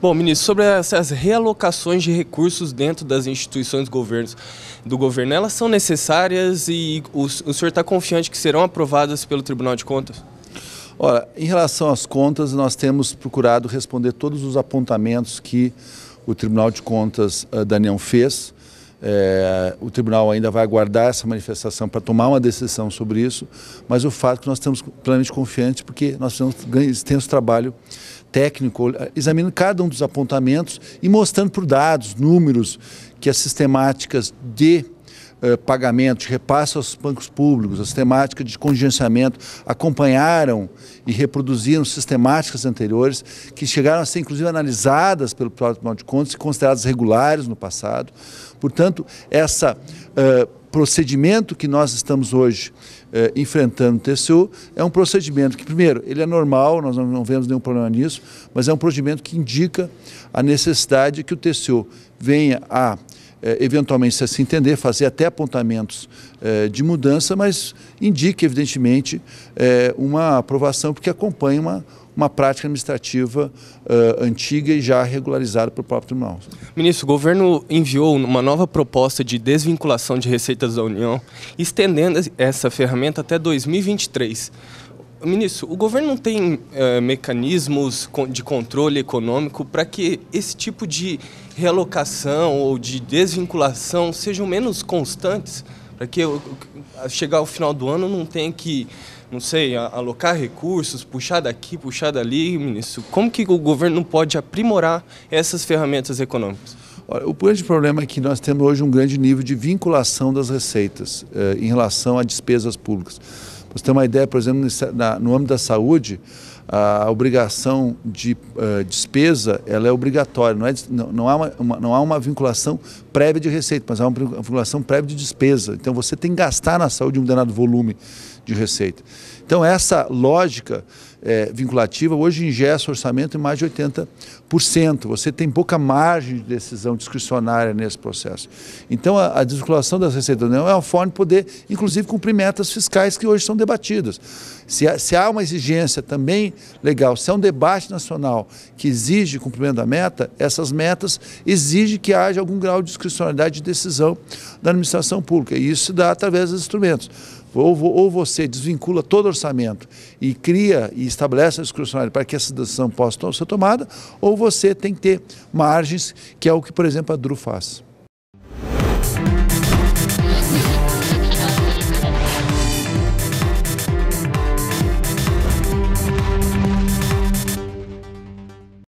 Bom, ministro, sobre essas realocações de recursos dentro das instituições do governo, do governo elas são necessárias e o, senhor está confiante que serão aprovadas pelo Tribunal de Contas? Olha, em relação às contas, nós temos procurado responder todos os apontamentos que o Tribunal de Contas uh, da União fez. É, o tribunal ainda vai aguardar essa manifestação para tomar uma decisão sobre isso, mas o fato é que nós estamos plenamente confiantes porque nós temos, temos trabalho técnico examinando cada um dos apontamentos e mostrando por dados, números, que as sistemáticas de eh, pagamento, de repasse aos bancos públicos, a sistemática de contingenciamento, acompanharam e reproduziram sistemáticas anteriores que chegaram a ser inclusive analisadas pelo próprio Tribunal de Contas e consideradas regulares no passado. Portanto, esse uh, eh, procedimento que nós estamos hoje uh, enfrentando no TCU é um procedimento que, primeiro, ele é normal, nós não, não vemos nenhum problema nisso, mas é um procedimento que indica a necessidade que o TCU venha a eventualmente, se assim entender, fazer até apontamentos é, de mudança, mas indique, evidentemente, é, uma aprovação, porque acompanha uma, uma prática administrativa antiga e já regularizada pelo próprio tribunal. Ministro, o governo enviou uma nova proposta de desvinculação de receitas da União, estendendo essa ferramenta até 2023. Ministro, o governo não tem uh, mecanismos de controle econômico para que esse tipo de realocação ou de desvinculação sejam menos constantes? Para que chegar ao final do ano não tenha que, não sei, alocar recursos, puxar daqui, puxar dali, ministro? Como que o governo pode aprimorar essas ferramentas econômicas? O grande problema é que nós temos hoje um grande nível de vinculação das receitas eh, em relação a despesas públicas. Você tem uma ideia, por exemplo, no âmbito da saúde, a obrigação de uh, despesa ela é obrigatória, não, é, não, não, há uma, uma, não há uma vinculação prévia de receita, mas há uma vinculação prévia de despesa. Então você tem que gastar na saúde um determinado volume de receita. Então essa lógica é, vinculativa hoje ingessa o orçamento em mais de 80%. Você tem pouca margem de decisão discricionária nesse processo. Então, a, a desvinculação das receitas da União é uma forma de poder, inclusive, cumprir metas fiscais que hoje são debatidas. Se se há uma exigência também legal, se há um debate nacional que exige cumprimento da meta, essas metas exigem que haja algum grau de discricionalidade de decisão da administração pública. E isso se dá através dos instrumentos. Ou, ou você desvincula todo orçamento e cria e estabelece a discricionalidade para que essa decisão possa ser tomada, ou você tem que ter margens, que é o que, por exemplo, a DRU faz.